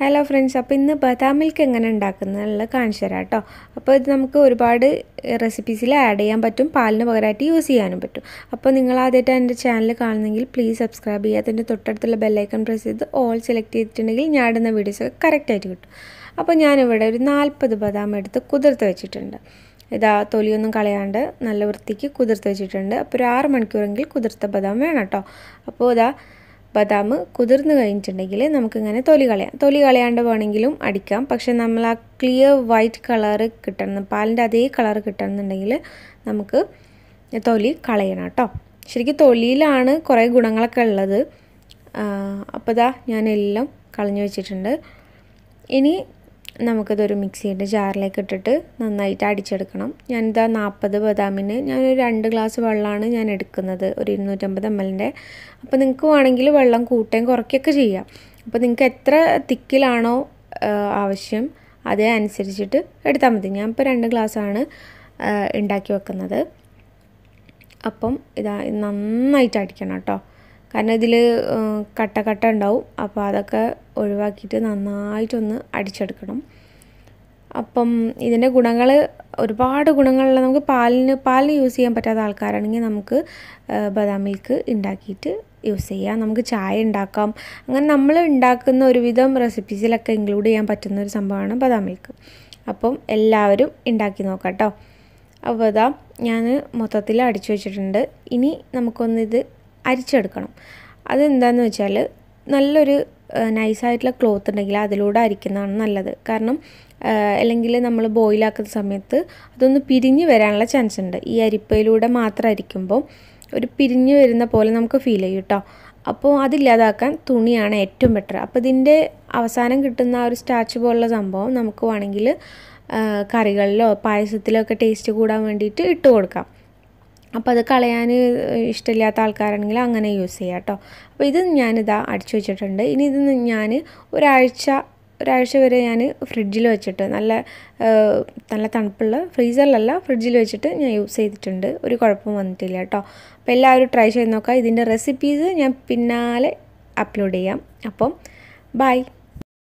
Hello friends അപ്പോൾ ഇന്ന് ബദാം മിൽക്ക് എങ്ങനെ ഉണ്ടാക്കുന്നതെന്നുള്ളത് കാണിച്ചു തരാം കേട്ടോ. അപ്പോൾ ഇത് നമുക്ക് ഒരുപാട് റെസിപ്പീസിൽ ആഡ് ചെയ്യാൻ പറ്റും. പാലിന് പകരമായിട്ട് യൂസ് ചെയ്യാനും പറ്റും. അപ്പോൾ നിങ്ങൾ ആദ്യമായിട്ട് എന്റെ ചാനൽ കാണുന്നെങ്കിൽ പ്ലീസ് സബ്സ്ക്രൈബ് ചെയ്യുക. അതിന്റെ തൊട്ടടുത്തുള്ള ബെല്ലൈക്കൺ പ്രസ് ചെയ്ത് ഓൾ സെലക്ട് ചെയ്തിട്ടുണ്ടെങ്കിൽ ഞാൻ ഇടുന്ന വീഡിയോസ് കറക്റ്റായിട്ട് കിട്ടും. അപ്പോൾ ഞാനിവിടെ ഒരു നാൽപ്പത് ബദാം എടുത്ത് കുതിർത്ത് വെച്ചിട്ടുണ്ട്. ഇതാ തൊലിയൊന്നും കളയാണ്ട് നല്ല വൃത്തിക്ക് കുതിർത്ത് വെച്ചിട്ടുണ്ട്. അപ്പോൾ ഒരു ആറ് മണിക്കൂറെങ്കിൽ കുതിർത്ത ബദാം വേണം കേട്ടോ. അപ്പോൾ ഇതാ ബദാം കുതിർന്ന് കഴിഞ്ഞിട്ടുണ്ടെങ്കിൽ നമുക്കിങ്ങനെ തൊലി കളയാം. തൊലി കളയാണ്ട് വേണമെങ്കിലും അടിക്കാം. പക്ഷെ നമ്മൾ ആ ക്ലിയർ വൈറ്റ് കളറ് കിട്ടണം പാലിന്റെ അതേ കളർ കിട്ടണമെന്നുണ്ടെങ്കിൽ നമുക്ക് തൊലി കളയണം കേട്ടോ. ശരിക്കും തൊലിയിലാണ് കുറേ ഗുണങ്ങളൊക്കെ ഉള്ളത്. അപ്പോൾ ഇതാ ഞാനെല്ലാം കളഞ്ഞു വെച്ചിട്ടുണ്ട്. ഇനി നമുക്കിതൊരു മിക്സിയുടെ ജാറിലേക്ക് ഇട്ടിട്ട് നന്നായിട്ട് അടിച്ചെടുക്കണം. ഞാനിതാ നാൽപ്പത് ബദാമിന് ഞാനൊരു രണ്ട് ഗ്ലാസ് വെള്ളമാണ് ഞാൻ എടുക്കുന്നത് ഒരു ഇരുന്നൂറ്റമ്പത് എം എല്ലിന്റെ. അപ്പോൾ നിങ്ങൾക്ക് വേണമെങ്കിൽ വെള്ളം കൂട്ടുകയും കുറയ്ക്കുകയൊക്കെ ചെയ്യാം. അപ്പോൾ നിങ്ങൾക്ക് എത്ര തിക്കിലാണോ ആവശ്യം അതേ അനുസരിച്ചിട്ട് എടുത്താൽ മതി. ഞാൻ ഇപ്പോൾ രണ്ട് ഗ്ലാസ്സാണ് ഉണ്ടാക്കി വെക്കുന്നത്. അപ്പം ഇതാ നന്നായിട്ട് അടിക്കണം കേട്ടോ. കാരണം ഇതിൽ കട്ട കട്ട ഉണ്ടാവും. അപ്പോൾ അതൊക്കെ ഒഴിവാക്കിയിട്ട് നന്നായിട്ടൊന്ന് അടിച്ചെടുക്കണം. അപ്പം ഇതിന്റെ ഗുണങ്ങൾ ഒരുപാട് ഗുണങ്ങളുള്ള നമുക്ക് പാലിന് പാലിന് യൂസ് ചെയ്യാൻ പറ്റാത്ത ആൾക്കാരാണെങ്കിൽ നമുക്ക് ബദാം മിൽക്ക് ഉണ്ടാക്കിയിട്ട് യൂസ് ചെയ്യാം. നമുക്ക് ചായ ഉണ്ടാക്കാം. അങ്ങനെ നമ്മൾ ഉണ്ടാക്കുന്ന ഒരുവിധം റെസിപ്പീസിലൊക്കെ ഇൻക്ലൂഡ് ചെയ്യാൻ പറ്റുന്ന ഒരു സംഭവമാണ് ബദാം മിൽക്ക്. അപ്പം എല്ലാവരും ഉണ്ടാക്കി നോക്കാം കേട്ടോ അപ്പോൾ ഇതാ ഞാൻ മൊത്തത്തിൽ അടിച്ചു വെച്ചിട്ടുണ്ട്. ഇനി നമുക്കൊന്നിത് അരിച്ചെടുക്കണം. അതെന്താണെന്ന് വെച്ചാൽ നല്ലൊരു നൈസായിട്ടുള്ള ക്ലോത്ത് ഉണ്ടെങ്കിൽ അതിലൂടെ അരിക്കുന്നതാണ് നല്ലത്. കാരണം അല്ലെങ്കിൽ നമ്മൾ ബോയിലാക്കുന്ന സമയത്ത് അതൊന്ന് പിരിഞ്ഞ് വരാനുള്ള ചാൻസ് ഉണ്ട്. ഈ അരിപ്പയിലൂടെ മാത്രം അരിക്കുമ്പോൾ ഒരു പിരിഞ്ഞ് വരുന്ന പോലെ നമുക്ക് ഫീൽ ചെയ്യും കേട്ടോ അപ്പോൾ അതില്ലാതാക്കാൻ തുണിയാണ് ഏറ്റവും ബെറ്റർ അപ്പോൾ ഇതിന്റെ അവസാനം കിട്ടുന്ന ആ ഒരു സ്റ്റാച്ച് പോലുള്ള സംഭവം നമുക്ക് വേണമെങ്കിൽ കറികളിലോ പായസത്തിലോ ഒക്കെ ടേസ്റ്റ് കൂടാൻ വേണ്ടിയിട്ട് ഇട്ട് കൊടുക്കാം. അപ്പോൾ അത് കളയാൻ ഇഷ്ടമില്ലാത്ത ആൾക്കാരാണെങ്കിൽ അങ്ങനെ യൂസ് ചെയ്യാം കേട്ടോ അപ്പോൾ ഇത് ഞാനിതാ അടിച്ചു വെച്ചിട്ടുണ്ട്. ഇനി ഇത് ഞാൻ ഒരാഴ്ച ഒരാഴ്ച വരെ ഞാൻ ഫ്രിഡ്ജിൽ വെച്ചിട്ട് നല്ല നല്ല തണുപ്പുള്ള ഫ്രീസറിലല്ല ഫ്രിഡ്ജിൽ വെച്ചിട്ട് ഞാൻ യൂസ് ചെയ്തിട്ടുണ്ട്. ഒരു കുഴപ്പം വന്നിട്ടില്ല കേട്ടോ അപ്പോൾ എല്ലാവരും ട്രൈ ചെയ്ത് നോക്കാം. ഇതിന്റെ റെസിപ്പീസ് ഞാൻ പിന്നാലെ അപ്ലോഡ് ചെയ്യാം. അപ്പം ബൈ